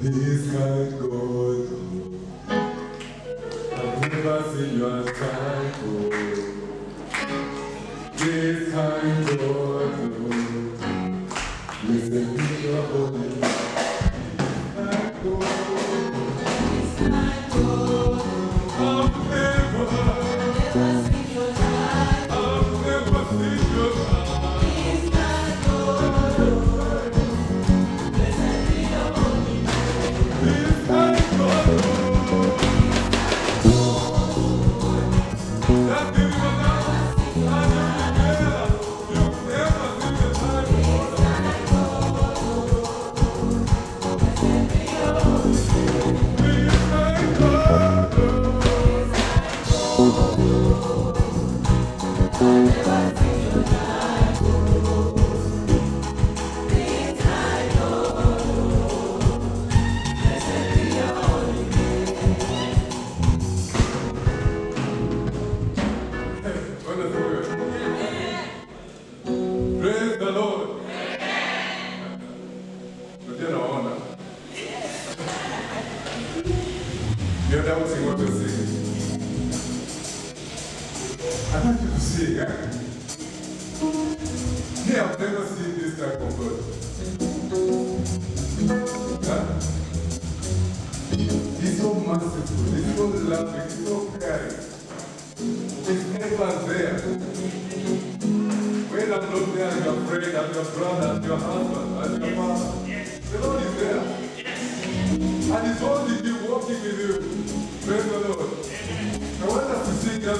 This kind God, I've never seen your type. Oh. This kind God, oh. listen to your voice.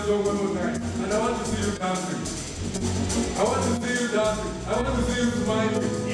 show one more time. And I want to see you dancing. I want to see you dancing. I want to see you smiling.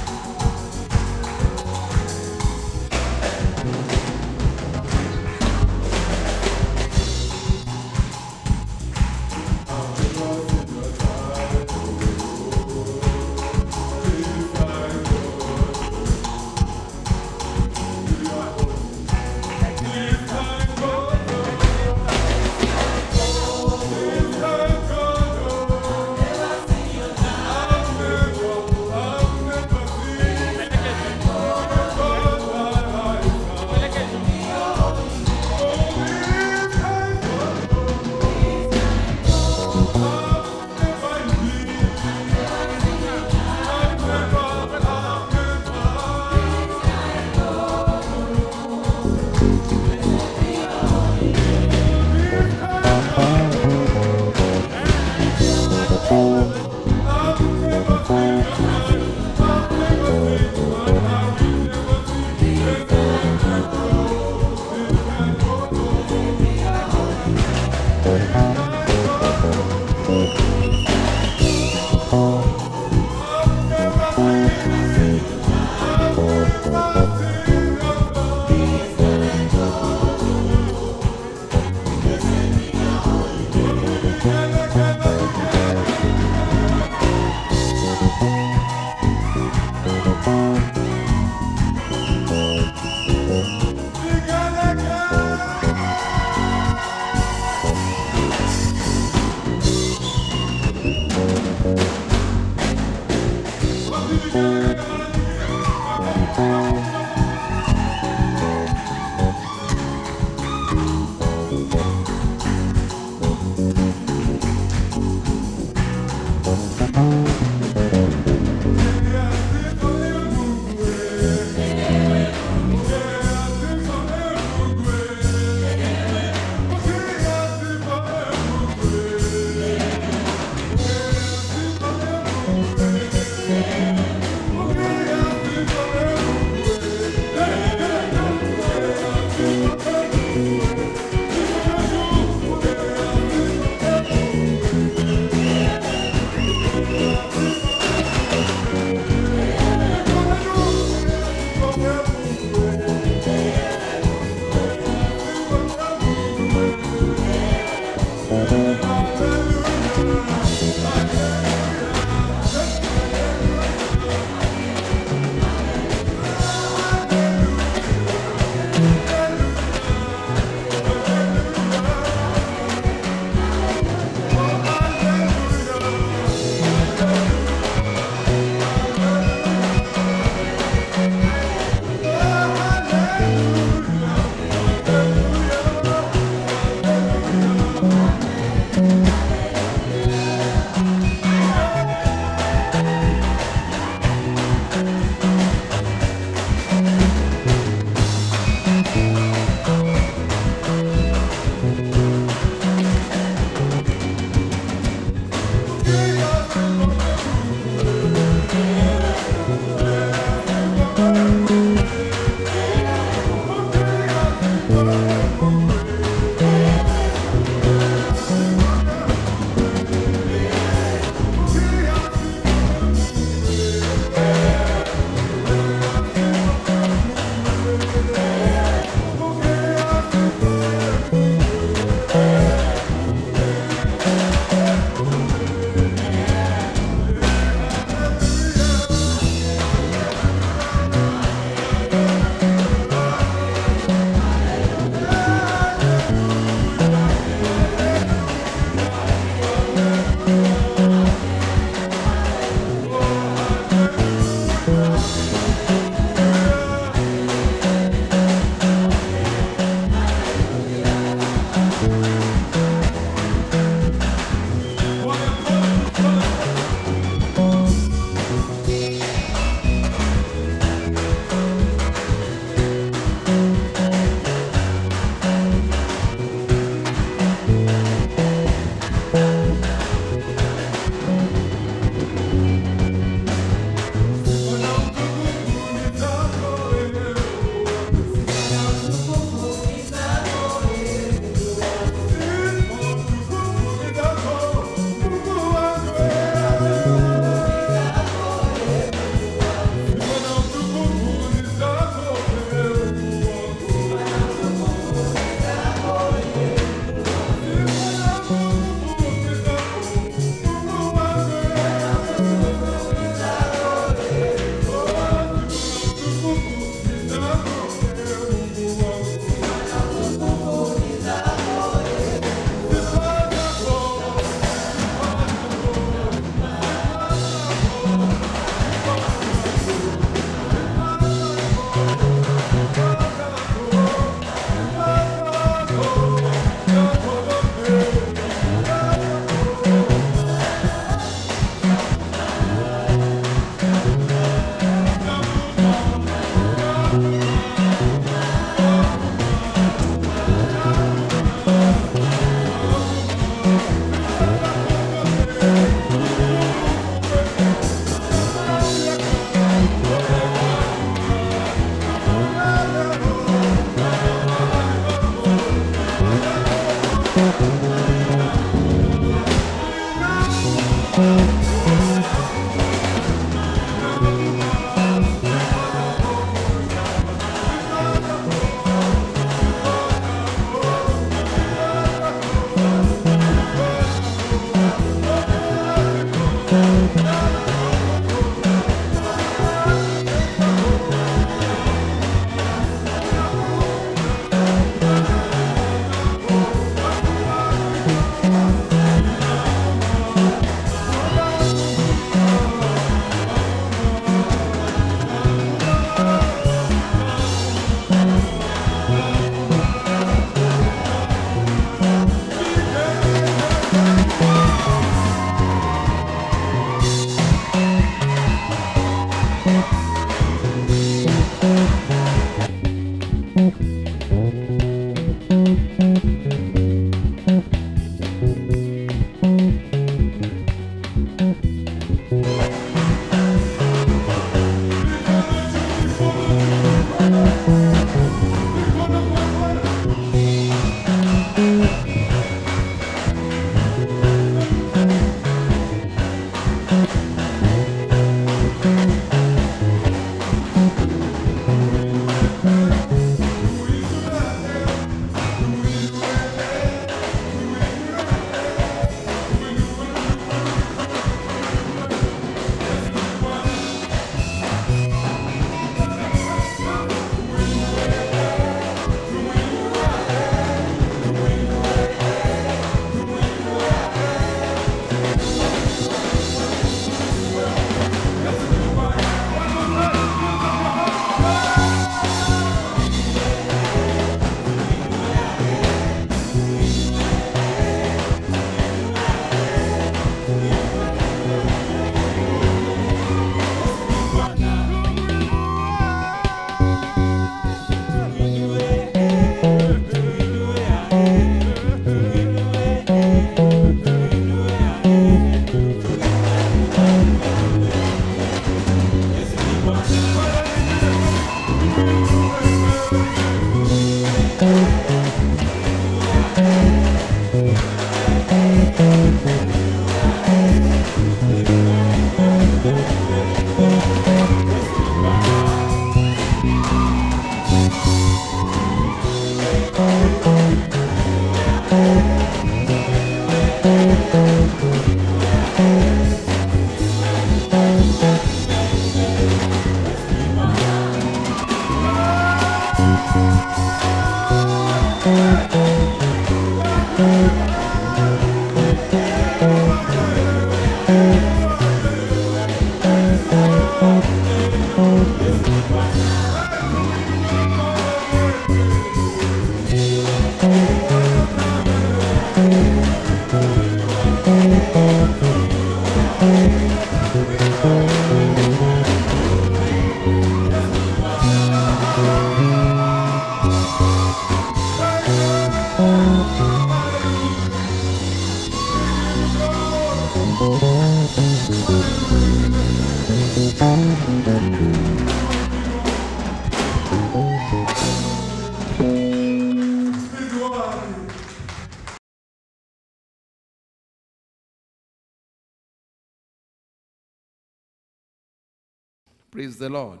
Praise the Lord.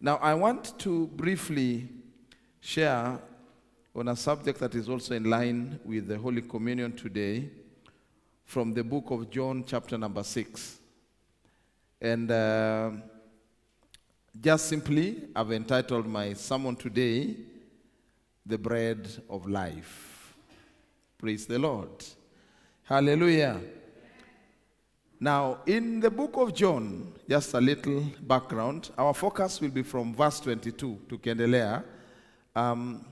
Now, I want to briefly share on a subject that is also in line with the Holy Communion today from the book of John, chapter number 6. And uh, just simply, I've entitled my sermon today, The Bread of Life. Praise the Lord. Hallelujah. Now, in the book of John, just a little background, our focus will be from verse 22 to Kendelea. Um,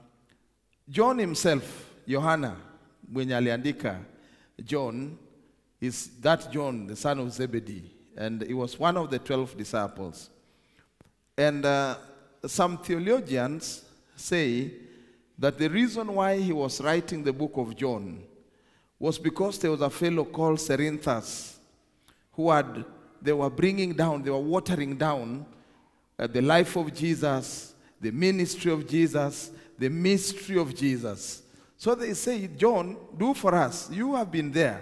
John himself, Johanna, mwenye aliandika John, is that John, the son of Zebedee, and he was one of the 12 disciples. And uh, some theologians say that the reason why he was writing the book of John was because there was a fellow called Cerinthus who had, they were bringing down, they were watering down uh, the life of Jesus, the ministry of Jesus, the mystery of Jesus. So they say, John, do for us. You have been there.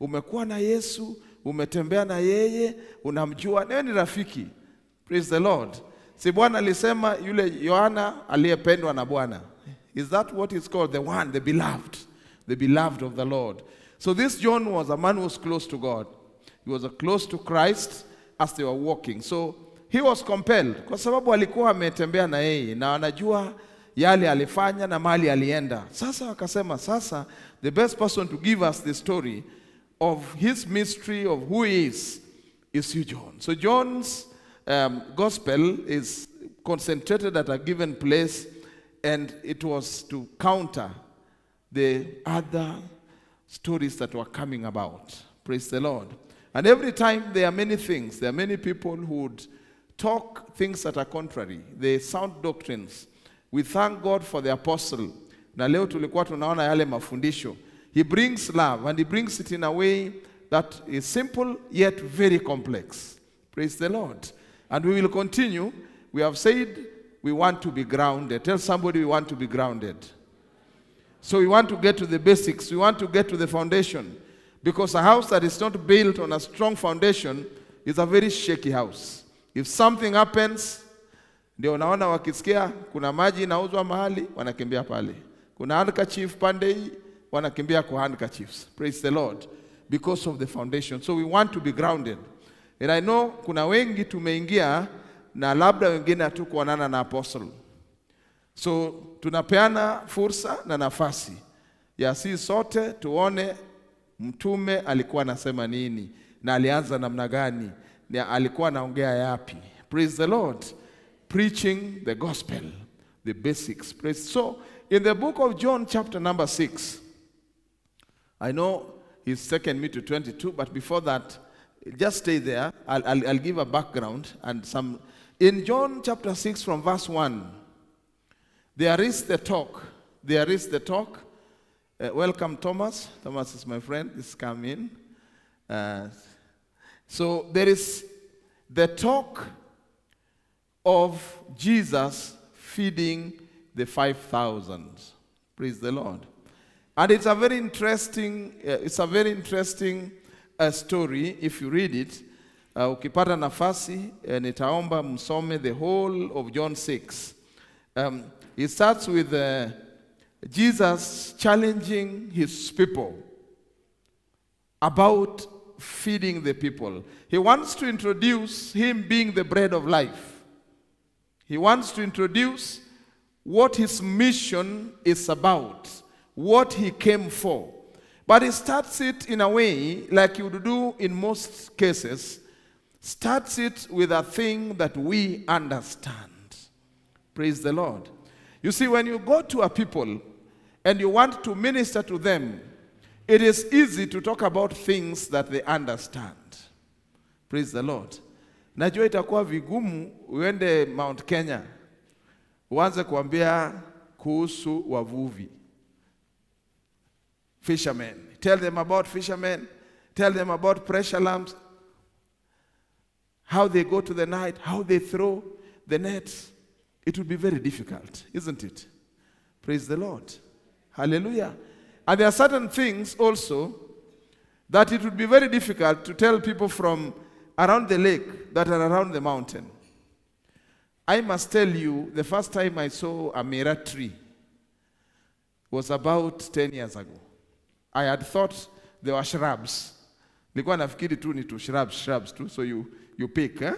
Umekuwa na Yesu, umetembea na yeye, unamjua, ni rafiki. Praise the Lord. Si Bwana alisema yule Yohana aliyependwa na Bwana. Is that what is called? The one, the beloved. The beloved of the Lord. So this John was a man who was close to God. He was close to Christ as they were walking. So he was compelled kwa sababu alikuwa ametembea na yeye na anajua yale alifanya na mali alienda. Sasa wakasema sasa the best person to give us the story of his mystery of who he is is you John. So John's um, gospel is concentrated at a given place and it was to counter the other stories that were coming about. Praise the Lord. And every time there are many things, there are many people who would talk things that are contrary. They sound doctrines. We thank God for the apostle. Na leo tulikuwa tunaona yale mafundisho. He brings love and he brings it in a way that is simple yet very complex. Praise the Lord. And we will continue. We have said we want to be grounded. Tell somebody we want to be grounded. So we want to get to the basics. We want to get to the foundation. Because a house that is not built on a strong foundation is a very shaky house. If something happens, ndio unaona wakisikia kuna maji inauzwa mahali wanakimbia pale. Kuna handkerchief pande hii wanakimbia kwa handkerchiefs. Praise the Lord. Because of the foundation. So we want to be grounded. And I know kuna wengi tumeingia na labda wengine hatukuonana na apostle. So tunapeana fursa na nafasi ya sisi sote tuone mtume alikuwa anasema nini na alianza namna gani na alikuwa anaongea yapi. Praise the Lord. Preaching the gospel, the basics. Praise. So in the book of John chapter number 6, I know he's taken me to 22, but before that, just stay there. I'll, I'll, I'll give a background and some. In John chapter 6 from verse 1, there is the talk. There is the talk. Uh, welcome, Thomas. Thomas is my friend. He's come in. Uh, so there is the talk of Jesus feeding the 5,000. Praise the Lord. And it's a very interesting, uh, it's a very interesting uh, story if you read it. Uh, ukipata nafasi uh, nitaomba msome the whole of John 6. Um, it starts with uh, Jesus challenging his people about feeding the people. He wants to introduce him being the bread of life. He wants to introduce what his mission is about, what he came for. But he starts it in a way, like you would do in most cases, starts it with a thing that we understand. Praise the Lord. You see, when you go to a people and you want to minister to them, it is easy to talk about things that they understand. Praise the Lord. Najua itakuwa vigumu uende Mount Kenya uanze kuambia kuhusu wavuvi. Fishermen. Tell them about fishermen. Tell them about pressure lamps. How they go to the night, how they throw the nets. It would be very difficult, isn't it? Praise the Lord. Hallelujah. And there are certain things also that it would be very difficult to tell people from around the lake that are around the mountain. I must tell you, the first time I saw a miraa tree was about 10 years ago. I had thought they were shrubs. Nilikuwa nafikiri tu ni tu shrubs, shrubs too, so you, you pick. Eh?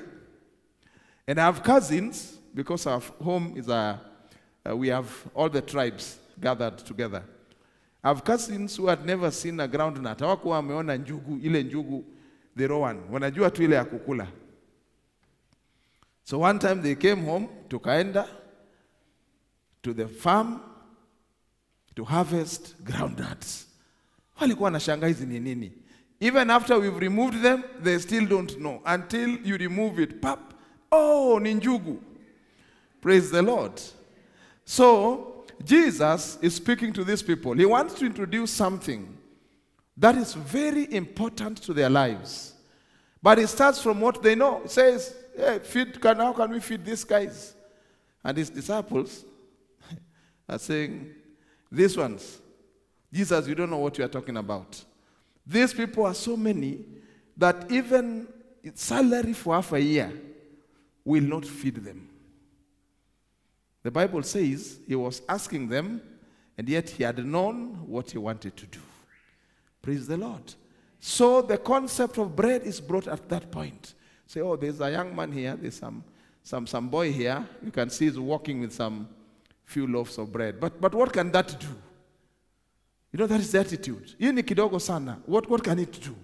And I have cousins, because our home is a, uh, we have all the tribes gathered together. I've cousins who had never seen a groundnut. Hawakuwa wameona njugu, ile njugu, the raw one. Wanajua tu ile ya kukula. So one time they came home, tukaenda to the farm to harvest groundnuts. Walikuwa wanashangaa hizi ni nini. Even after we've removed them, they still don't know. Until you remove it, pap, oh, ni njugu. Praise the Lord. So, Jesus is speaking to these people. He wants to introduce something that is very important to their lives. But it starts from what they know. Says, hey, feed, can, how can we feed these guys? And his disciples are saying, these ones, Jesus, you don't know what you are talking about. These people are so many that even salary for half a year will not feed them. The Bible says he was asking them, and yet he had known what he wanted to do. Praise the Lord. So the concept of bread is brought at that point. Say, oh, there's a young man here, there's some, some, some boy here. You can see he's walking with some few loaves of bread. But, but what can that do? You know, that is the attitude. Ni kidogo sana. What, what can it do?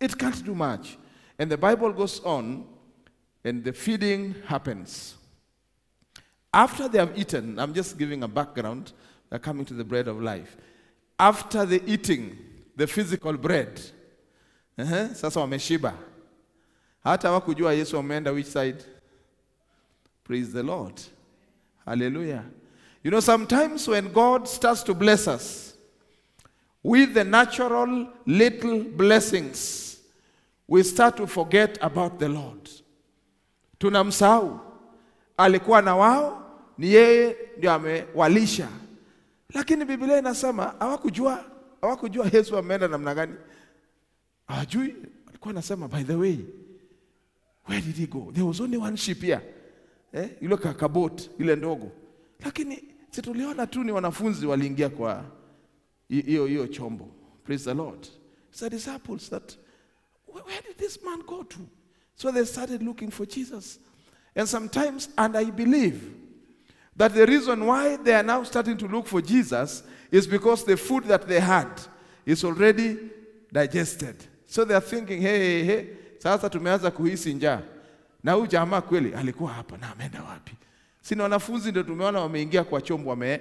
It can't do much. And the Bible goes on, and the feeding happens. After they have eaten, I'm just giving a background, they're coming to the bread of life. After the eating, the physical bread, uh-huh, sasa wameshiba. Hata hawakujua Yesu ameenda which side. Praise the Lord. Hallelujah. You know, sometimes when God starts to bless us with the natural little blessings, we start to forget about the Lord. Tunamsahau. Alikuwa na wao, ni yeye ndio amewalisha. Lakini Biblia inasema hawakujua, hawakujua Yesu ameenda namna gani. Hawajui. Alikuwa anasema by the way, where did he go? There was only one ship here. Eh, ile kakabot ile ndogo. Lakini si tuliona tu ni wanafunzi waliingia kwa hiyo hiyo chombo. Praise the Lord. It's the disciples that where did this man go to? So they started looking for Jesus. And sometimes, and I believe that the reason why they are now starting to look for Jesus is because the food that they had is already digested. So they are thinking, hey, hey, sasa tumeanza kuhisi njaa. Na huyu jamaa kweli alikuwa hapa na ameenda wapi? sina wanafunzi ndio tumeona wameingia kwa chombo wame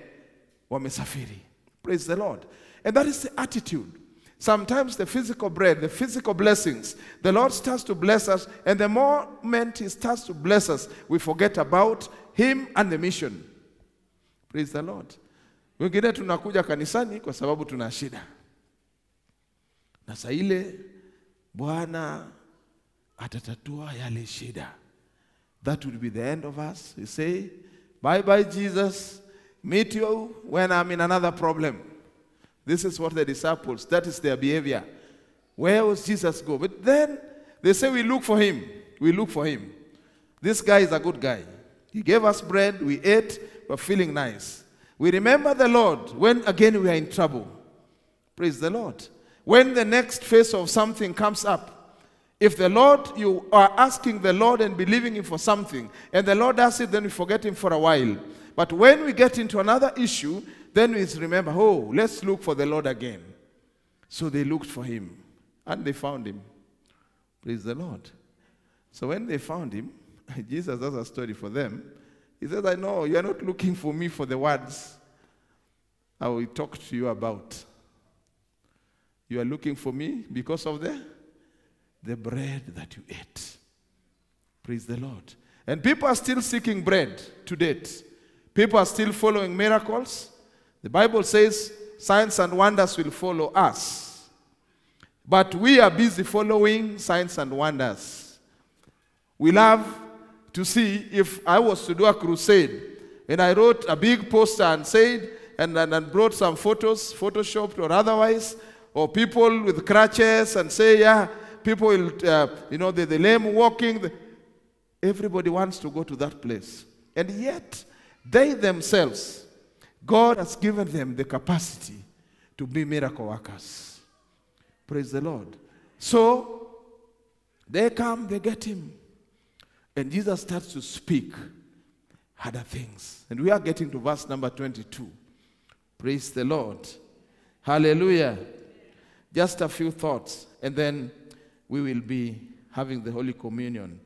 wamesafiri. Praise the Lord. And that is the attitude. Sometimes the physical bread, the physical blessings, the Lord starts to bless us, and the moment He starts to bless us, we forget about Him and the mission. Praise the Lord. Wengine tunakuja kanisani kwa sababu tuna shida, na saile Bwana atatatua yale shida. That would be the end of us. We say, Bye bye, Jesus. Meet you when I'm in another problem. This is what the disciples, that is their behavior. Where was Jesus go? But then they say, We look for him. We look for him. This guy is a good guy. He gave us bread, we ate, we're feeling nice. We remember the Lord when again we are in trouble. Praise the Lord. When the next phase of something comes up, if the Lord, you are asking the Lord and believing Him for something, and the Lord does it, then we forget Him for a while. But when we get into another issue, then we remember, oh, let's look for the Lord again. So they looked for Him, and they found Him. Praise the Lord. So when they found Him, Jesus has a story for them. He says, I know you are not looking for me for the words I will talk to you about. You are looking for me because of the, the bread that you ate. Praise the Lord. And people are still seeking bread to date. People are still following miracles. The Bible says signs and wonders will follow us. But we are busy following signs and wonders. We love to see if I was to do a crusade and I wrote a big poster and said, and, and, and brought some photos, photoshopped or otherwise, or people with crutches and say, yeah, people will, uh, you know, the, the lame walking. The, everybody wants to go to that place. And yet, they themselves, God has given them the capacity to be miracle workers. Praise the Lord. So, they come, they get him. And Jesus starts to speak other things. And we are getting to verse number 22. Praise the Lord. Hallelujah. Just a few thoughts, and then we will be having the Holy Communion.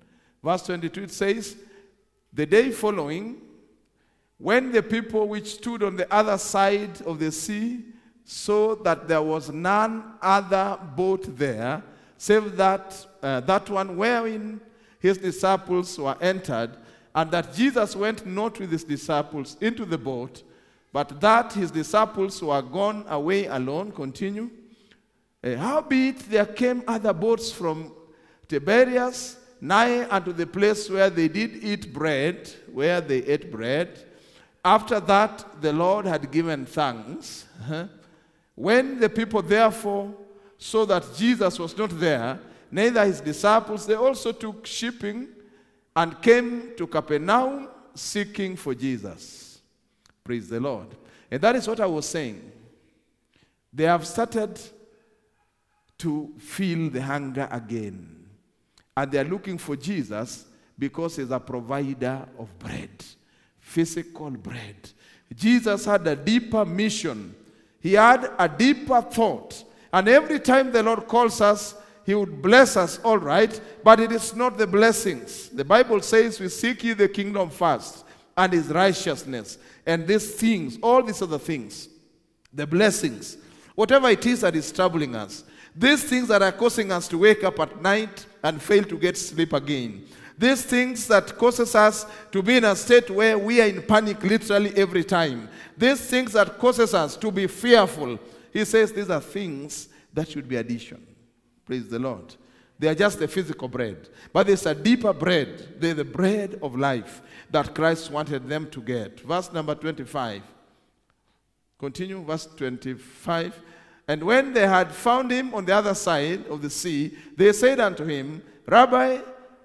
Verse 22 it says, The day following, when the people which stood on the other side of the sea saw that there was none other boat there, save that, uh, that one wherein his disciples were entered, and that Jesus went not with his disciples into the boat, but that his disciples were gone away alone. Continue. Uh, howbeit there came other boats from Tiberias nigh unto the place where they did eat bread, where they ate bread. After that, the Lord had given thanks. When the people therefore saw that Jesus was not there, neither his disciples, they also took shipping and came to Capernaum seeking for Jesus. Praise the Lord. And that is what I was saying. They have started to feel the hunger again. And they are looking for Jesus because he's a provider of bread, physical bread. Jesus had a deeper mission, he had a deeper thought. And every time the Lord calls us, he would bless us, all right, but it is not the blessings. The Bible says, We seek ye the kingdom first and his righteousness. And these things, all these other things, the blessings, whatever it is that is troubling us, these things that are causing us to wake up at night and fail to get sleep again, These things that causes us to be in a state where we are in panic literally every time. These things that causes us to be fearful. He says these are things that should be addition. Praise the Lord. They are just the physical bread. But there's a deeper bread. They're the bread of life that Christ wanted them to get. Verse number 25. Continue, verse 25. And when they had found him on the other side of the sea, they said unto him, Rabbi,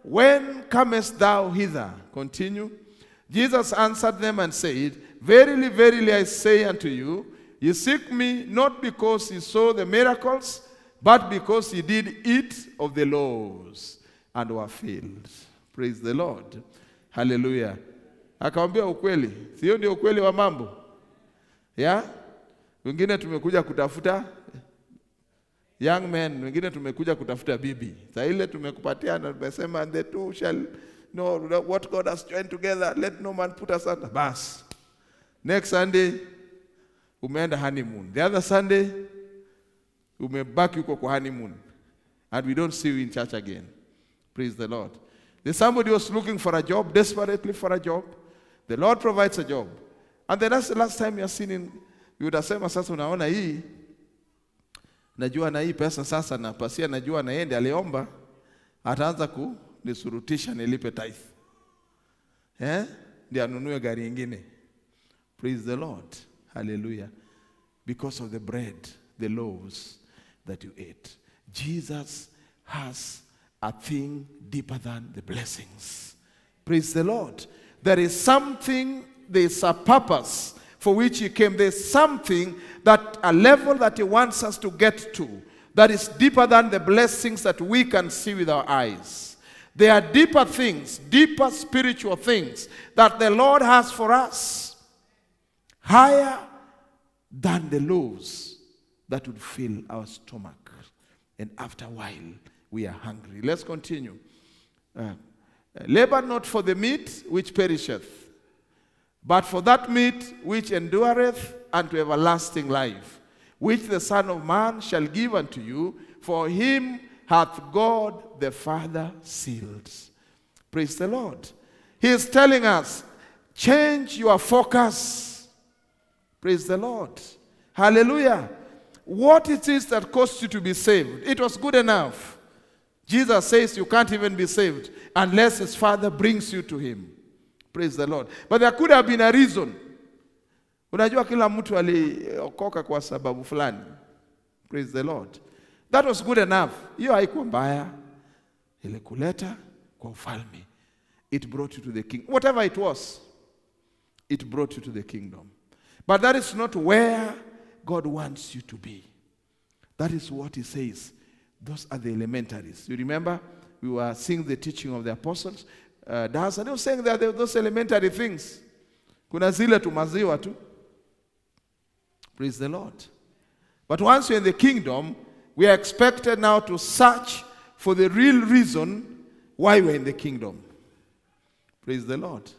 when comest thou hither? Continue. Jesus answered them and said, Verily, verily, I say unto you, ye seek me not because ye saw the miracles, but because ye did eat of the loaves and were filled. Praise the Lord. Hallelujah. Akawambia ukweli, sio ndio ukweli wa mambo ya wengine tumekuja kutafuta young men, wengine tumekuja kutafuta bibi. Saa ile tumekupatia na tumesema and the two shall know what God has joined together, let no man put asunder. Bas, next Sunday umeenda honeymoon, the other Sunday umebaki huko kwa honeymoon, and we don't see you in church again. Praise the Lord. There's somebody was looking for a job, desperately for a job. The Lord provides a job. And then that's the last time you're seen in, you utasema sasa unaona hii, najua na hii pesa sasa napasia, najua na yeye aliomba, ataanza kunisurutisha nilipe tithe. Eh? ndio anunue gari ingine. Praise the Lord. Hallelujah. Because of the bread, the loaves that you ate. Jesus has a thing deeper than the blessings. Praise the Lord. There is something, there is a purpose for which He came. There's something that a level that He wants us to get to that is deeper than the blessings that we can see with our eyes. There are deeper things, deeper spiritual things that the Lord has for us, higher than the loaves that would fill our stomach. And after a while, we are hungry. Let's continue. Uh, labor not for the meat which perisheth, but for that meat which endureth unto everlasting life, which the Son of Man shall give unto you, for him hath God the Father sealed. Praise the Lord. He is telling us, change your focus. Praise the Lord. Hallelujah. What it is that caused you to be saved? It was good enough. Jesus says you can't even be saved unless his Father brings you to him. Praise the Lord. But there could have been a reason. Unajua kila mtu aliokoka kwa sababu fulani. Praise the Lord. That was good enough. Hiyo haikuwa mbaya. Ilikuleta kwa ufalme. It brought you to the king. Whatever it was, it brought you to the kingdom. But that is not where God wants you to be. That is what he says. Those are the elementaries. You remember? We were seeing the teaching of the apostles. Uh, Das, and they were saying that there were those elementary things. Kuna zile tu maziwa tu. Praise the Lord. But once you're in the kingdom, we are expected now to search for the real reason why we're in the kingdom. Praise the Lord.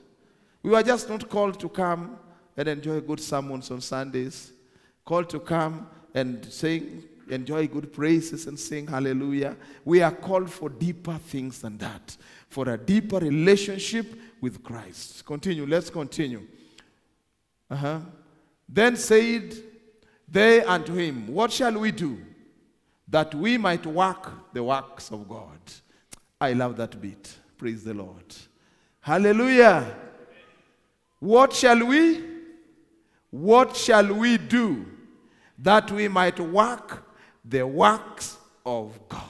We were just not called to come and enjoy good sermons on Sundays, called to come and sing, enjoy good praises and sing hallelujah. We are called for deeper things than that, for a deeper relationship with Christ. Continue, let's continue. Uh-huh. Then said they unto him, What shall we do that we might work the works of God? I love that bit. Praise the Lord. Hallelujah. What shall we? What shall we do that we might work the works of God?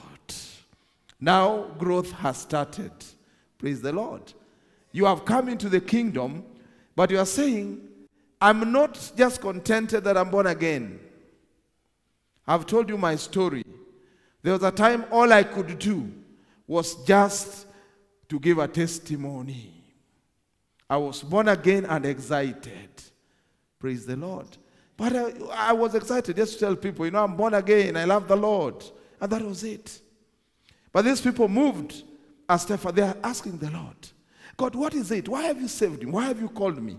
Now growth has started. Praise the Lord. You have come into the kingdom, but you are saying, I'm not just contented that I'm born again. I've told you my story. There was a time all I could do was just to give a testimony. I was born again and excited. Praise the Lord. But I, I, was excited just to tell people, you know, I'm born again. I love the Lord. And that was it. But these people moved a step further. They are asking the Lord, God, what is it? Why have you saved me? Why have you called me?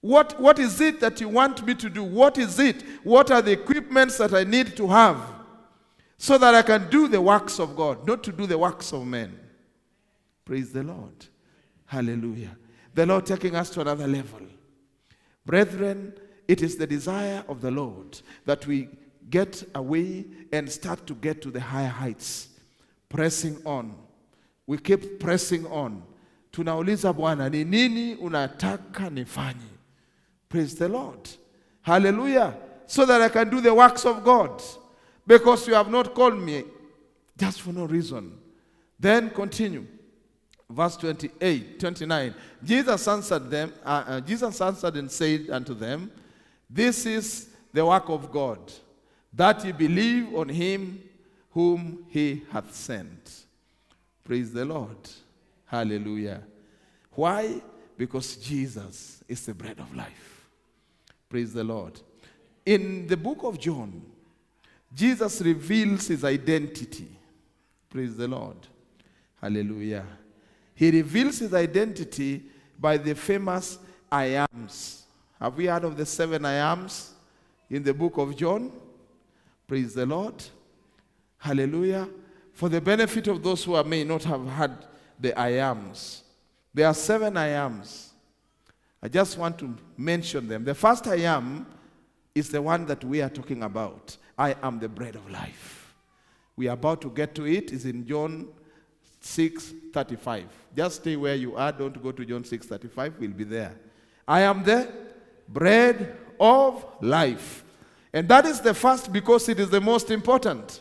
What, what is it that you want me to do? What is it? What are the equipments that I need to have so that I can do the works of God, not to do the works of men? Praise the Lord. Hallelujah. The Lord taking us to another level. Brethren, it is the desire of the Lord that we get away and start to get to the higher heights. Pressing on. We keep pressing on. Tunauliza Bwana, ni nini unataka nifanye? Praise the Lord. Hallelujah. So that I can do the works of God. Because you have not called me just for no reason. Then continue. Verse 28, 29. Jesus answered them, uh, uh, Jesus answered and said unto them, This is the work of God, that ye believe on him whom he hath sent. Praise the Lord. Hallelujah. Why? Because Jesus is the bread of life. Praise the Lord. In the book of John, Jesus reveals his identity. Praise the Lord. Hallelujah. He reveals his identity by the famous I ams. Have we heard of the seven I ams in the book of John? Praise the Lord. Hallelujah. For the benefit of those who may not have had the I ams, there are seven I ams. I just want to mention them. The first I am is the one that we are talking about. I am the bread of life. We are about to get to it. It's in John 6:35. Just stay where you are. Don't go to John 6:35. We'll be there. I am the bread of life. And that is the first because it is the most important.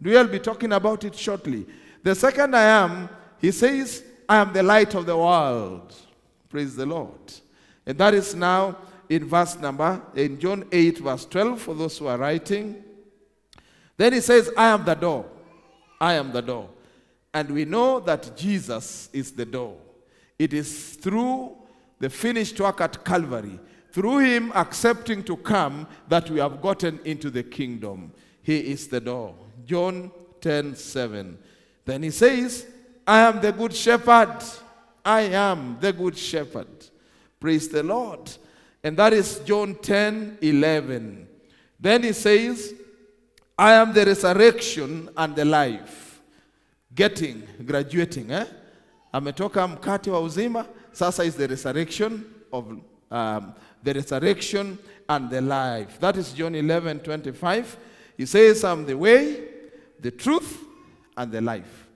We'll be talking about it shortly. The second I am, he says, I am the light of the world. Praise the Lord. And that is now in verse number, in John 8, verse 12, for those who are writing. Then he says, I am the door. I am the door. And we know that Jesus is the door. It is through the finished work at Calvary, through him accepting to come, that we have gotten into the kingdom. He is the door. John 10 7. Then he says, I am the good shepherd. I am the good shepherd. Praise the Lord. And that is John 10 11. Then he says, I am the resurrection and the life. Getting, graduating, eh? Ametoka mkate wa uzima, sasa is the resurrection of um, the resurrection and the life. That is John 11 25. He says, I'm the way, the truth, and the life.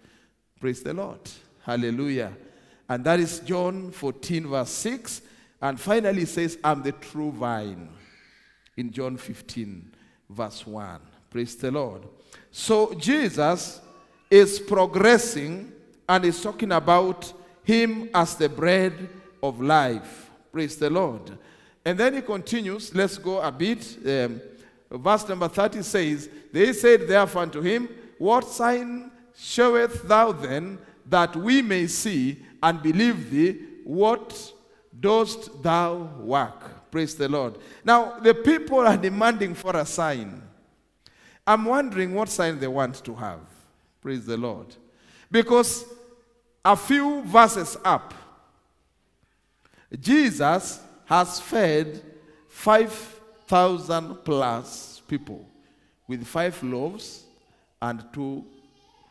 Praise the Lord. Hallelujah. And that is John 14, verse 6. And finally, he says, I'm the true vine in John 15, verse 1. Praise the Lord. So Jesus is progressing and is talking about him as the bread of life. Praise the Lord. And then he continues, let's go a bit. Um, verse number 30 says, They said therefore unto him, What sign showeth thou then that we may see and believe thee? What dost thou work? Praise the Lord. Now, the people are demanding for a sign. I'm wondering what sign they want to have. Praise the Lord. Because a few verses up, Jesus has fed 5,000 plus people with five loaves and two,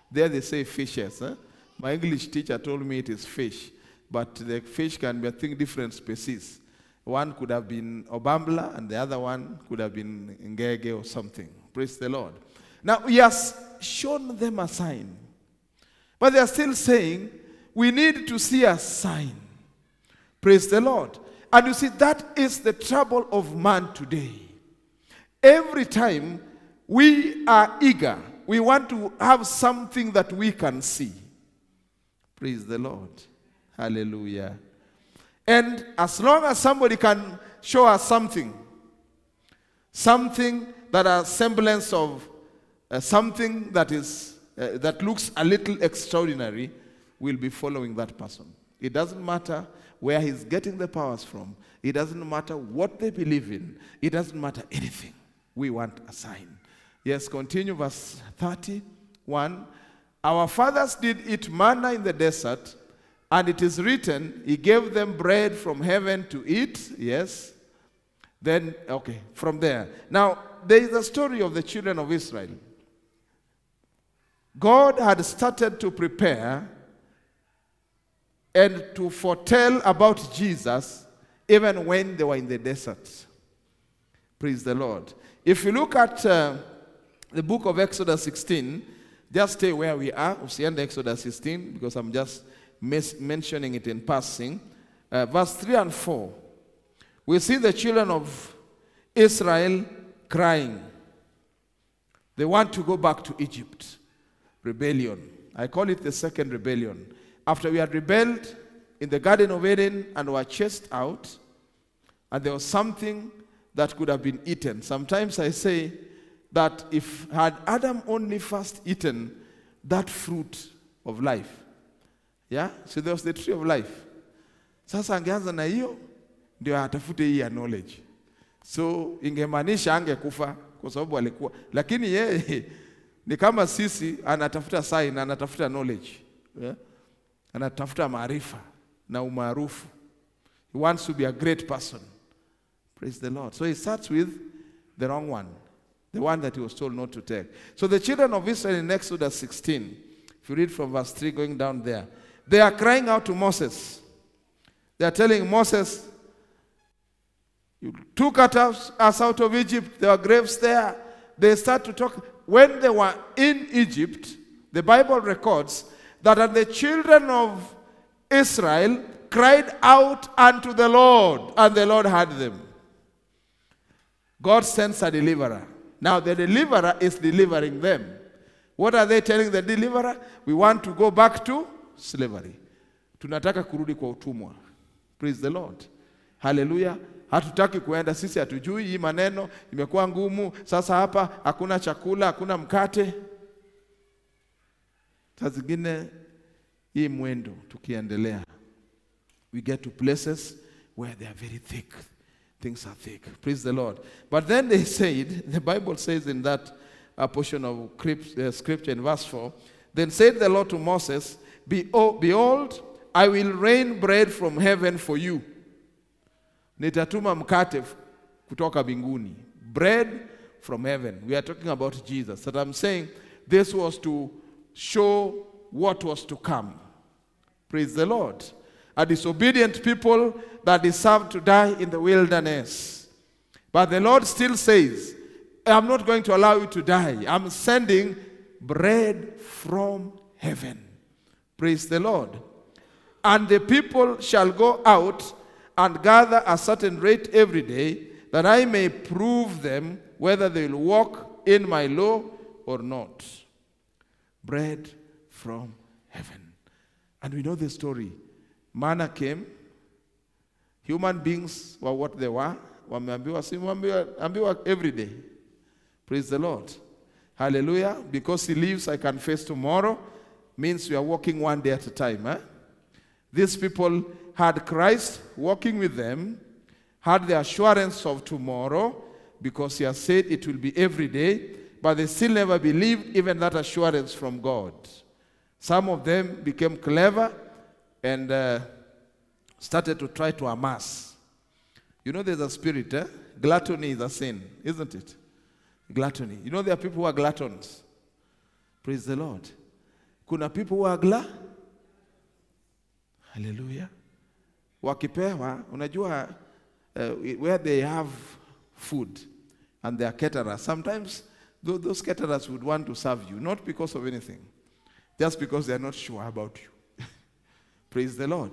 there they say fishes. Eh? My English teacher told me it is fish, but the fish can be, I think, different species. One could have been Obambla, and the other one could have been Ngege or something. Praise the Lord. Now, he has shown them a sign. But they are still saying, we need to see a sign. Praise the Lord. And you see, that is the trouble of man today. Every time we are eager, we want to have something that we can see. Praise the Lord. Hallelujah. And as long as somebody can show us something, something that a semblance of uh, something that is uh, that looks a little extraordinary, we'll be following that person. It doesn't matter where he's getting the powers from. It doesn't matter what they believe in. It doesn't matter anything. We want a sign. Yes, continue verse 31. Our fathers did eat manna in the desert, and it is written, He gave them bread from heaven to eat. Yes. Then, okay, from there. Now, there is a story of the children of Israel. God had started to prepare and to foretell about Jesus even when they were in the desert. Praise the Lord. If you look at uh, the book of Exodus 16, just stay where we are. Usiende Exodus 16 because I'm just mentioning it in passing. Uh, verse 3 and 4. We see the children of Israel crying. They want to go back to Egypt. Rebellion. I call it the second rebellion. After we had rebelled in the Garden of Eden and were chased out, and there was something that could have been eaten. Sometimes I say that if had Adam only first eaten that fruit of life, yeah, so there was the tree of life. Sasa angeanza na hiyo ndio atafute hii ya knowledge. So ingemaanisha angekufa kwa sababu alikuwa, lakini yeye ni kama sisi, anatafuta sign, anatafuta knowledge, yeah? Anatafuta maarifa na umaarufu. He wants to be a great person. Praise the Lord. So he starts with the wrong one, the one that he was told not to take. So the children of Israel in Exodus 16, if you read from verse 3 going down there, they are crying out to Moses. They are telling Moses, You took us us out of Egypt, there are graves there. They start to talk. When they were in Egypt, the Bible records that the children of Israel cried out unto the Lord, and the Lord heard them. God sends a deliverer. Now, the deliverer is delivering them. What are they telling the deliverer? We want to go back to slavery. Tunataka kurudi kwa utumwa. Praise the Lord. Hallelujah. Hatutaki kuenda sisi, hatujui hii maneno imekuwa ngumu. Sasa hapa hakuna chakula, hakuna mkate. Saa zingine hii mwendo tukiendelea, we get to places where they are very thick. Things are thick. Praise the Lord. But then they said, the Bible says in that uh, portion of uh, scripture in verse 4, then said the Lord to Moses, Behold, I will rain bread from heaven for you. Nitatuma mkate kutoka mbinguni. Bread from heaven. We are talking about Jesus. That I'm saying this was to show what was to come. Praise the Lord. A disobedient people that deserve to die in the wilderness. But the Lord still says, I'm not going to allow you to die. I'm sending bread from heaven. Praise the Lord. And the people shall go out and gather a certain rate every day, that I may prove them whether they will walk in my law or not. Bread from heaven. And we know the story. Manna came. Human beings were what they were. Wameambiwa, si wameambiwa every day. Praise the Lord. Hallelujah. Because he lives, I can face tomorrow. Means we are walking one day at a time. Eh? These people had Christ walking with them, had the assurance of tomorrow, because he has said it will be every day, but they still never believed even that assurance from God. Some of them became clever and uh, started to try to amass. You know, there's a spirit, eh? Gluttony is a sin, isn't it? Gluttony. You know, there are people who are gluttons. Praise the Lord. Kuna people who are gla. Hallelujah. Wakipewa, unajua, uh, where they have food and they are caterers, sometimes those caterers would want to serve you, not because of anything, just because they are not sure about you. Praise the Lord.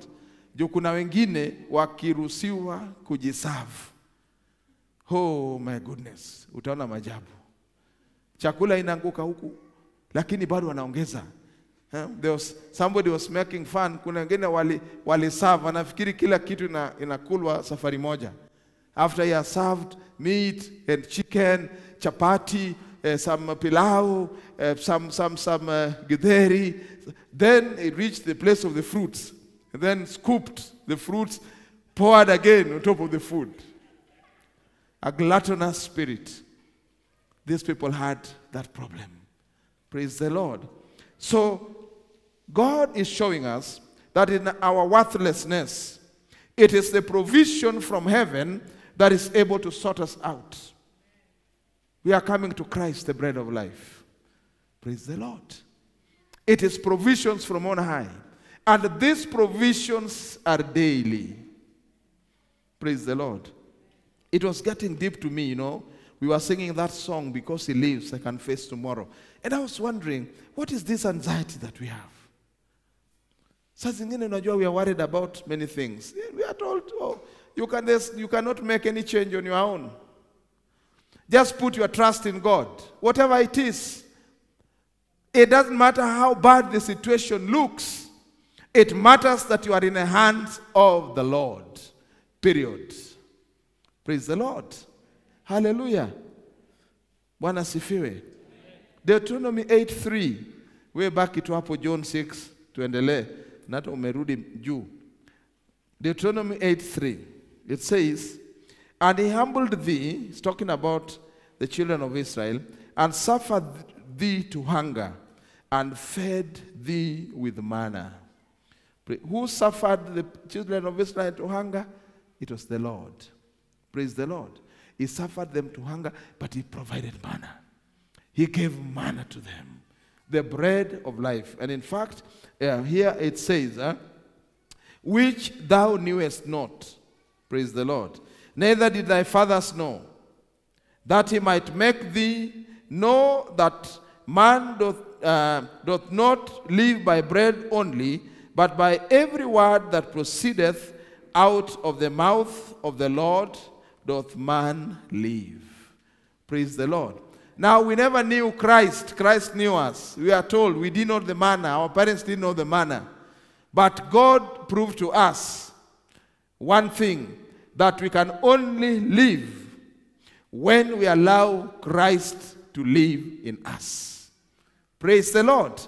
Kuna wengine wakiruhusiwa kujiserve. Oh my goodness, utaona majabu. Chakula inaanguka huku, lakini bado wanaongeza. Eh, somebody was making fun. Kuna wengine wali, wali serve, wanafikiri kila kitu ina, inakulwa safari moja. After he has served meat and chicken, chapati, some pilau, uh, some some some uh, githeri, then he reached the place of the fruits, and then scooped the fruits, poured again on top of the food. A gluttonous spirit. These people had that problem. Praise the Lord. So, God is showing us that in our worthlessness, it is the provision from heaven that is able to sort us out. We are coming to Christ, the bread of life. Praise the Lord. It is provisions from on high. And these provisions are daily. Praise the Lord. It was getting deep to me, you know. We were singing that song, Because He Lives, I Can Face Tomorrow. And I was wondering, what is this anxiety that we have? Saa zingine unajua we are worried about many things. We are told, oh, you, can you cannot make any change on your own. Just put your trust in God. Whatever it is, it doesn't matter how bad the situation looks. It matters that you are in the hands of the Lord. Period. Praise the Lord. Hallelujah. Bwana sifiwe. Deuteronomy 8:3. We back it hapo John 6 tuendelee. Na umerudi juu. Deuteronomy 8:3. It says, And he humbled thee, he's talking about the children of Israel, and suffered thee to hunger, and fed thee with manna. Who suffered the children of Israel to hunger? It was the Lord. Praise the Lord. He suffered them to hunger, but he provided manna. He gave manna to them, the bread of life. And in fact, uh, here it says, uh, which thou knewest not. Praise the Lord. Neither did thy fathers know, that he might make thee know that man doth, uh, doth not live by bread only, but by every word that proceedeth out of the mouth of the Lord doth man live. Praise the Lord. Now, we never knew Christ. Christ knew us. We are told we didn't the manna. Our parents didn't know the manna. But God proved to us one thing that we can only live when we allow Christ to live in us. Praise the Lord.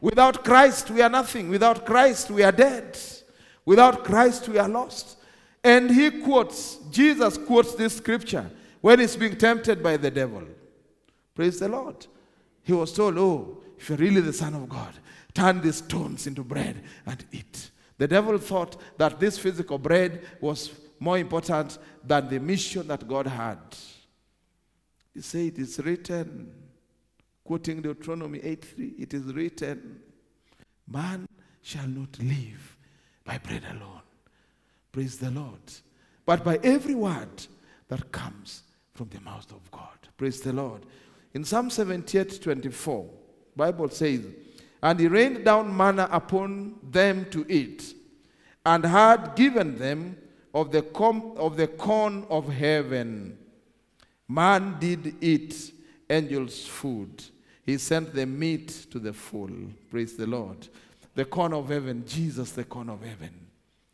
Without Christ, we are nothing. Without Christ, we are dead. Without Christ, we are lost. And he quotes, Jesus quotes this scripture when he's being tempted by the devil. Praise the Lord. He was told, Oh, if you're really the Son of God, turn these stones into bread and eat. The devil thought that this physical bread was more important than the mission that God had. He said, It is written, quoting Deuteronomy 8:3, it is written, Man shall not live by bread alone. Praise the Lord. But by every word that comes from the mouth of God. Praise the Lord. In Psalm 78 24, Bible says, And he rained down manna upon them to eat, and had given them of the, of the corn of heaven. Man did eat angels' food. He sent the meat to the full. Praise the Lord. The corn of heaven, Jesus, the corn of heaven.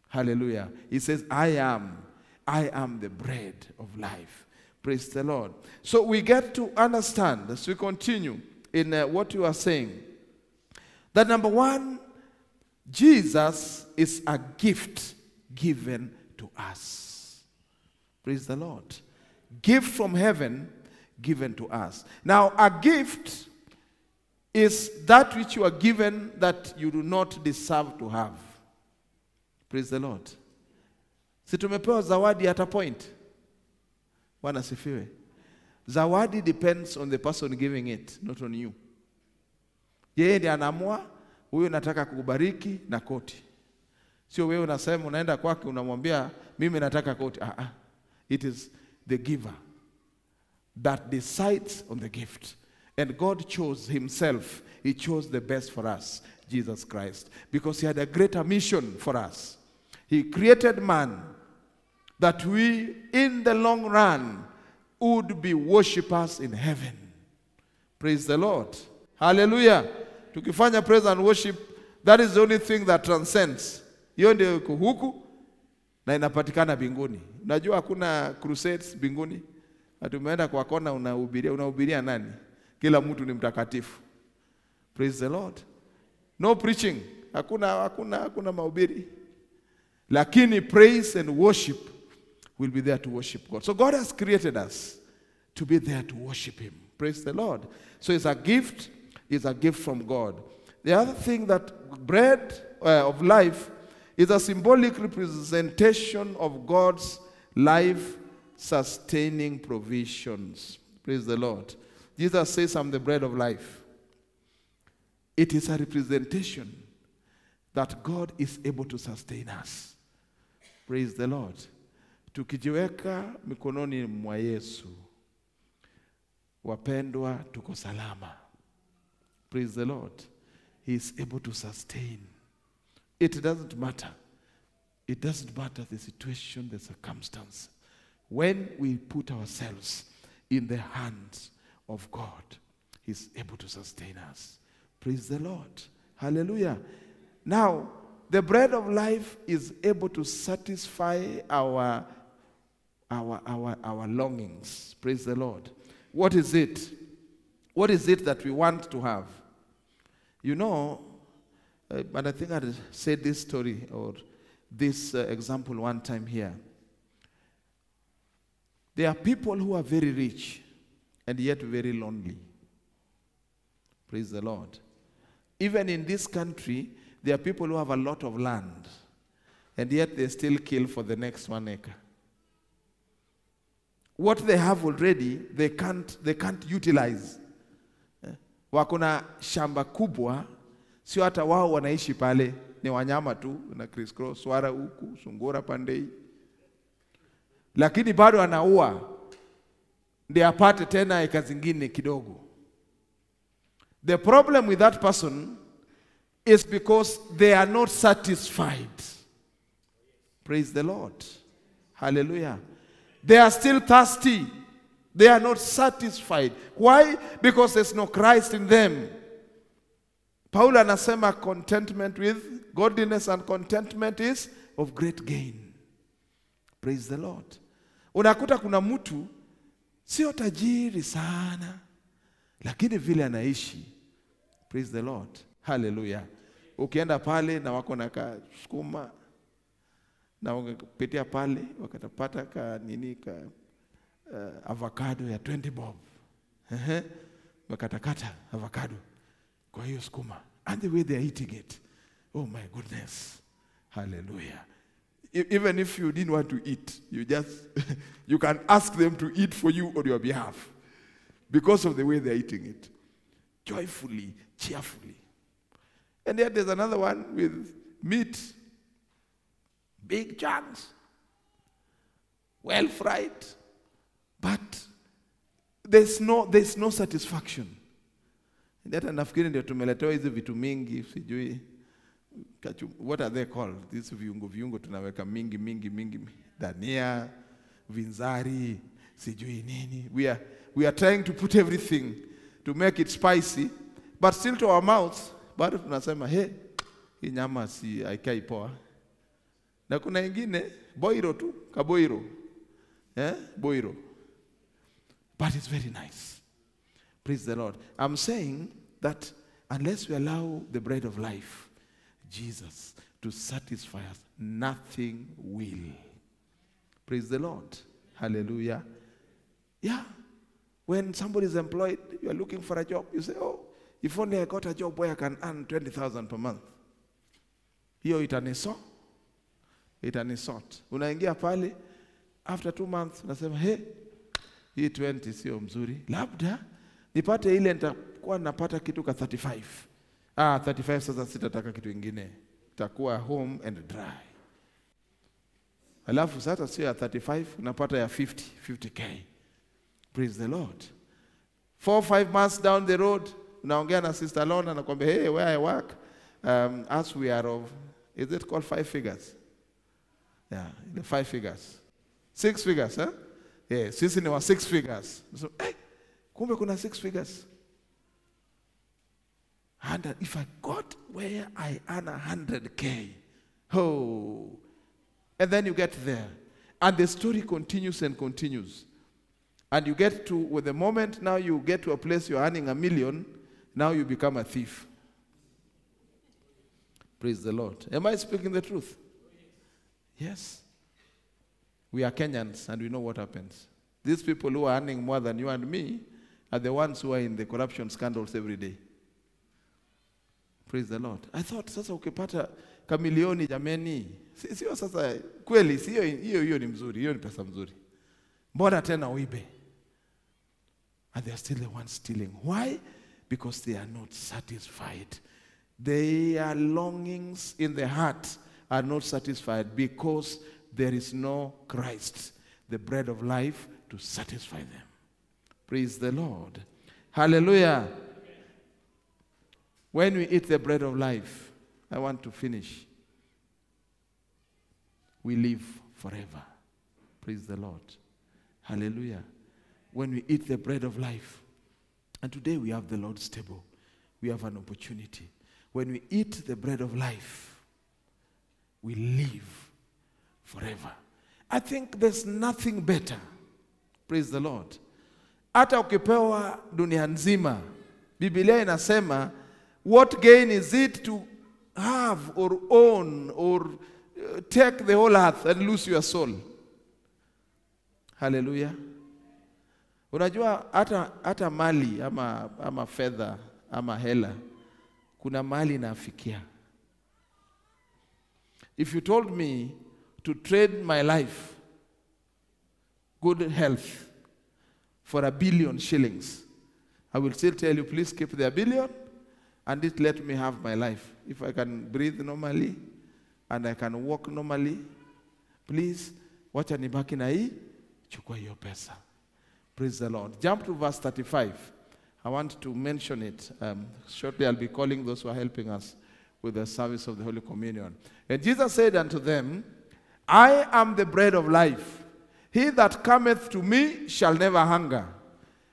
Hallelujah. He says, I am, I am the bread of life. Praise the Lord. So we get to understand as we continue in uh, what you are saying that number one, Jesus is a gift given us. Praise the Lord. Gift from heaven given to us. Now, a gift is that which you are given that you do not deserve to have. Praise the Lord. Si tumepewa zawadi at a point. Bwana sifiwe. Zawadi depends on the person giving it, not on you. Yeye ndiye anaamua, huyu nataka kukubariki na koti. Sio wewe unasema unaenda kwake unamwambia mimi nataka koti. Ah, ah. It is the giver that decides on the gift. And God chose himself. He chose the best for us, Jesus Christ, because he had a greater mission for us. He created man that we, in the long run, would be worshippers in heaven. Praise the Lord. Hallelujah. to Tukifanya praise and worship, that is the only thing that transcends. Hiyo ndio iko huku na inapatikana binguni. Unajua hakuna crusades binguni. Ati umeenda kwa kona unahubiria, unahubiria nani? Kila mtu ni mtakatifu. Praise the Lord. No preaching. Hakuna hakuna hakuna mahubiri. Lakini praise and worship will be there to worship God. So God has created us to be there to worship Him. Praise the Lord. So it's a gift, it's a gift from God. The other thing that bread uh, of life is a symbolic representation of God's life sustaining provisions. Praise the Lord. Jesus says, I'm the bread of life. It is a representation that God is able to sustain us. Praise the Lord. Tukijiweka mikononi mwa Yesu, wapendwa, tuko salama. Praise the Lord. He is able to sustain. It doesn't matter. It doesn't matter the situation, the circumstance. When we put ourselves in the hands of God, He's able to sustain us. Praise the Lord. Hallelujah. Now, the bread of life is able to satisfy our, our, our, our longings. Praise the Lord. What is it? What is it that we want to have? You know, uh, but I think I said this story or this uh, example one time here. There are people who are very rich and yet very lonely. Praise the Lord. Even in this country, there are people who have a lot of land and yet they still kill for the next one acre. What they have already, they can't, they can't utilize. Eh, Wako shamba kubwa, sio hata wao wanaishi pale, ni wanyama tu na crisscross, swara huku, sungura pandei, lakini bado anaua ndio apate tena eka zingine kidogo. The problem with that person is because they are not satisfied. Praise the Lord. Hallelujah. They are still thirsty. They are not satisfied. Why? Because there's no Christ in them. Paul anasema contentment with godliness and contentment is of great gain. Praise the Lord. Unakuta kuna mtu sio tajiri sana, lakini vile anaishi. Praise the Lord. Hallelujah. Ukienda pale na wako na kasukuma na ukipitia pale wakatapata ka nini ka uh, avocado ya 20 bob. Wakatakata avocado kwa hiyo sukuma and the way they are eating it. Oh my goodness. Hallelujah. Even if you didn't want to eat, you just you can ask them to eat for you on your behalf because of the way they're eating it. Joyfully, cheerfully. And yet there's another one with meat, big chunks, well fried, but there's no, there's no satisfaction. Hata nafikiri ndio tumeletewa hizi vitu mingi, sijui what are they called? These viungo viungo tunaweka mingi mingi mingi, dania, vinzari, sijui nini. We are, we are trying to put everything to make it spicy, but still to our mouths, bado tunasema he, hii nyama si haikai poa. Na kuna ingine boiro tu, kaboiro. Eh? Boiro. But it's very nice. Praise the Lord. I'm saying that unless we allow the bread of life, Jesus, to satisfy us, nothing will. Praise the Lord. Hallelujah. Yeah. When somebody is employed, you are looking for a job, you say, Oh, if only I got a job where I can earn 20,000 per month. Hiyo itaniso itanisort. Unaingia pale, after two months, unasema hey, hii 20 sio mzuri, labda nipate ile nitakuwa napata kitu ka 35. Ah, 35 sasa sitataka kitu ingine, itakuwa home and dry. Alafu sasa sio ya 35 unapata ya 50, 50k. Praise the Lord. Four five months down the road, unaongea na Sister Lona anakwambia, hey, where I work, um, as we are of, is it called five figures? Yeah, the five figures. Six figures, huh? Yeah, sisi ni wa six figures. So, hey, kumbe kuna six figures. And if I got where I earn a hundred K, oh, and then you get there, and the story continues and continues. And you get to, with the moment now you get to a place you're earning a million, now you become a thief. Praise the Lord. Am I speaking the truth? Yes. We are Kenyans and we know what happens. These people who are earning more than you and me are the ones who are in the corruption scandals every day. Praise the Lord. I thought sasa ukipata kamilioni jameni, si- sio sasa kweli, sio hiyo hiyo ni mzuri, hiyo ni pesa mzuri. Mbona tena uibe? And they are still the ones stealing. Why? Because they are not satisfied Their longings in the heart are not satisfied because there is no Christ, the bread of life, to satisfy them. Praise the Lord. Hallelujah. When we eat the bread of life, I want to finish. We live forever. Praise the Lord. Hallelujah. When we eat the bread of life, and today we have the Lord's table, we have an opportunity. When we eat the bread of life, we live forever. I think there's nothing better. Praise the Lord. Hata ukipewa dunia nzima, Biblia inasema what gain is it to have or own or uh, take the whole earth and lose your soul? Haleluya. Unajua hata, hata mali ama, ama fedha ama hela kuna mali inafikia. If you told me to trade my life, good health, for a billion shillings, I will still tell you, please keep the billion and it let me have my life. If I can breathe normally and I can walk normally, please, wacha nibaki na hii, chukua hiyo pesa. Praise the Lord. Jump to verse 35. I want to mention it. Um, shortly, I'll be calling those who are helping us with the service of the Holy Communion. And Jesus said unto them, I am the bread of life. He that cometh to me shall never hunger,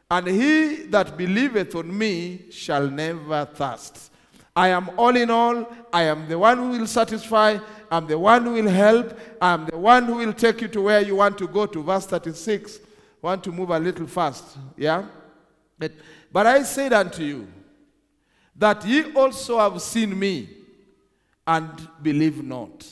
and he that believeth on me shall never thirst. I am all in all. I am the one who will satisfy. I'm the one who will help. I'm the one who will take you to where you want to go to. Verse 36. Want to move a little fast. Yeah? But, but I said unto you that ye also have seen me and believe not.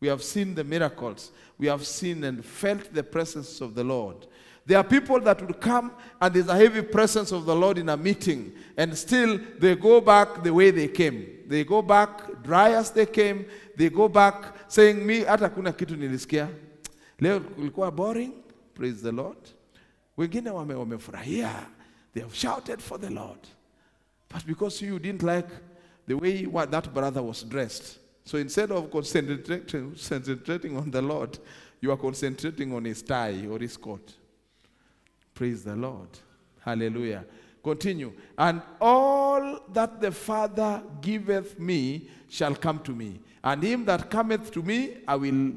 We have seen the miracles. We have seen and felt the presence of the Lord. There are people that will come and there's a heavy presence of the Lord in a meeting, and still they go back the way they came. They go back dry as they came. They go back saying, "Me hata kuna kitu nilisikia leo kulikuwa boring." Praise the Lord. Wengine wame wamefurahia. They have shouted for the Lord, but because you didn't like the way that brother was dressed, so instead of concentrating, concentrating on the Lord, you are concentrating on his tie or his coat. Praise the Lord. Hallelujah. Continue. And all that the Father giveth me shall come to me. And him that cometh to me, I will,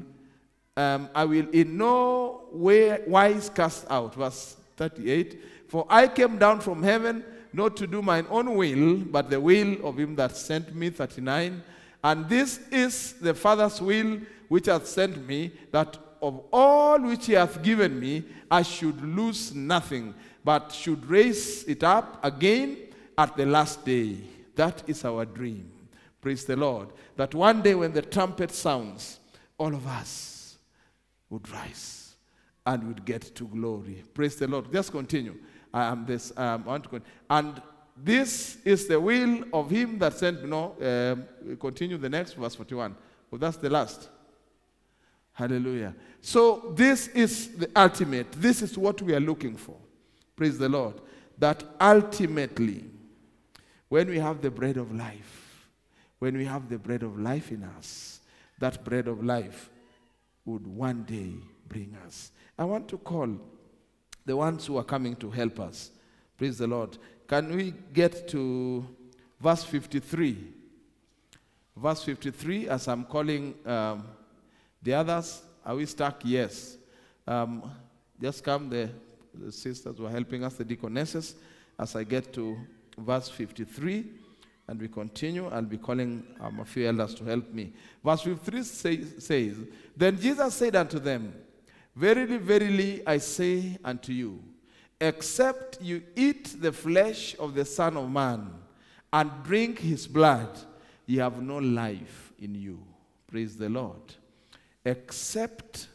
um, I will in no way wise cast out. Verse 38. For I came down from heaven not to do mine own will, but the will of him that sent me. 39. And this is the Father's will which hath sent me, that of all which he hath given me, I should lose nothing, but should raise it up again at the last day. That is our dream. Praise the Lord. That one day when the trumpet sounds, all of us would rise and would get to glory. Praise the Lord. Just continue. I am this. I want to continue. And this is the will of him that sent me. No, um, continue the next verse 41. Well, that's the last. Hallelujah. So, this is the ultimate. This is what we are looking for. Praise the Lord. That ultimately, when we have the bread of life, when we have the bread of life in us, that bread of life would one day bring us. I want to call the ones who are coming to help us. Praise the Lord. Can we get to verse 53? Verse 53, as I'm calling um, the others, are we stuck? Yes. Um, just come, the, the sisters who are helping us, the deaconesses, as I get to verse 53 and we continue. I'll be calling um, a few elders to help me. Verse 53 say, says, Then Jesus said unto them, Verily, verily, I say unto you, except you eat the flesh of the Son of Man and drink his blood, you have no life in you. Praise the Lord. Except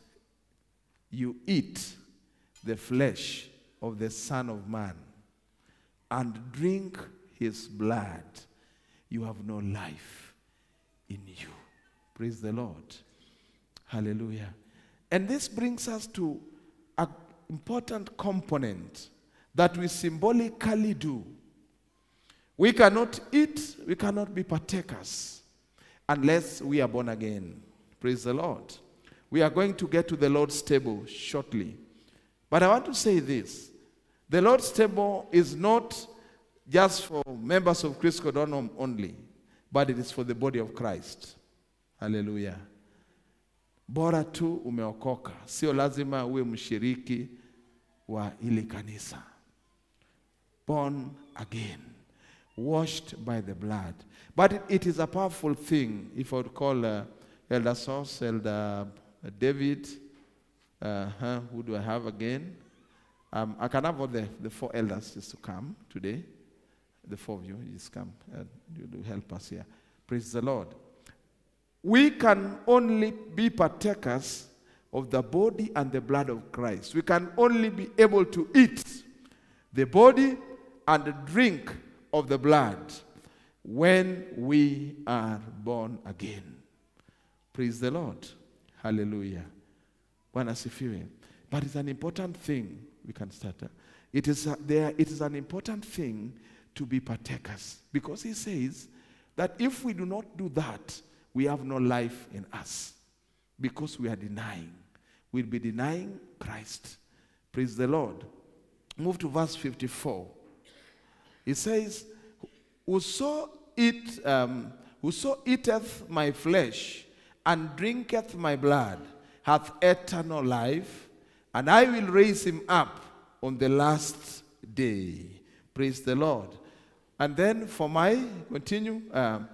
you eat the flesh of the Son of Man and drink his blood, you have no life in you. Praise the Lord. Hallelujah. And this brings us to important component that we symbolically do We cannot eat, we cannot be partakers unless we are born again. Praise the Lord. We are going to get to the Lord's table shortly. But I want to say this the Lord's table is not just for members of Christendom only, but it is for the body of Christ. Hallelujah. Bora tu umeokoka, sio lazima uwe mshiriki wa ili kanisa. Born again, washed by the blood. But it, is a powerful thing, if I would call uh, Elder Sauce, Elder David, uh, huh, who do I have again? Um, I can have all the, the four elders just to come today. The four of you, just come. Uh, you help us here. Praise the Lord. We can only be partakers of the body and the blood of Christ. We can only be able to eat the body and drink of the blood when we are born again. Praise the Lord. Hallelujah. Bwana asifiwe. But it's an important thing. We can start. It is, there, it is an important thing to be partakers because he says that if we do not do that, we have no life in us because we are denying. We'll be denying Christ. Praise the Lord. Move to verse 54. It says, Whoso, eat, um, whoso eateth my flesh and drinketh my blood hath eternal life, and I will raise him up on the last day. Praise the Lord. And then for my, continue, um,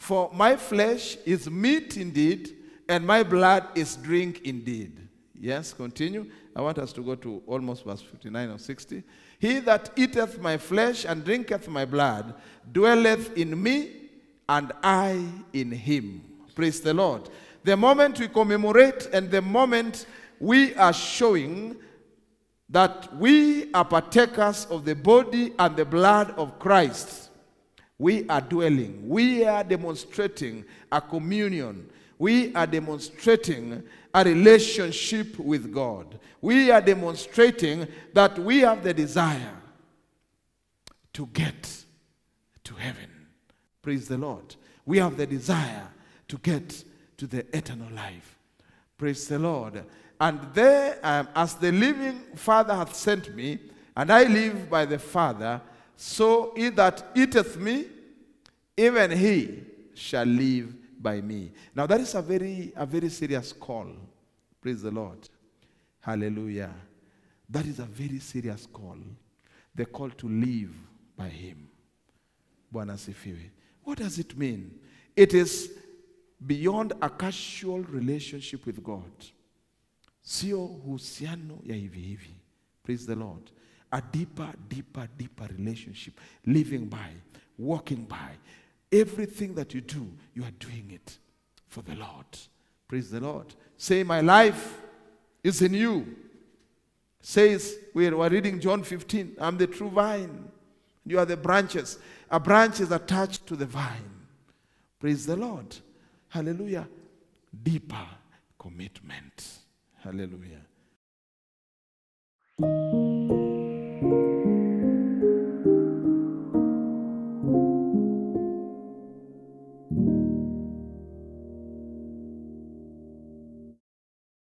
for my flesh is meat indeed, and my blood is drink indeed. Yes, continue. I want us to go to almost verse 59 or 60. He that eateth my flesh and drinketh my blood dwelleth in me, and I in him. Praise the Lord. The moment we commemorate and the moment we are showing that we are partakers of the body and the blood of Christ, we are dwelling, we are demonstrating a communion, we are demonstrating a relationship with God. We are demonstrating that we have the desire to get to heaven. Praise the Lord. We have the desire to get to the eternal life. Praise the Lord. And there, um, as the living Father hath sent me, and I live by the Father, so he that eateth me, even he shall live by me. Now that is a very, a very serious call. Praise the Lord. Hallelujah. That is a very serious call. The call to live by him. What does it mean? It is beyond a casual relationship with God. Sio uhusiano ya hivi. Praise the Lord. A deeper, deeper, deeper relationship. Living by, walking by. Everything that you do, you are doing it for the Lord. Praise the Lord. Say, My life is in you. Says, we are reading John 15, I'm the true vine. You are the branches. A branch is attached to the vine. Praise the Lord. Hallelujah. Deeper commitment. Hallelujah.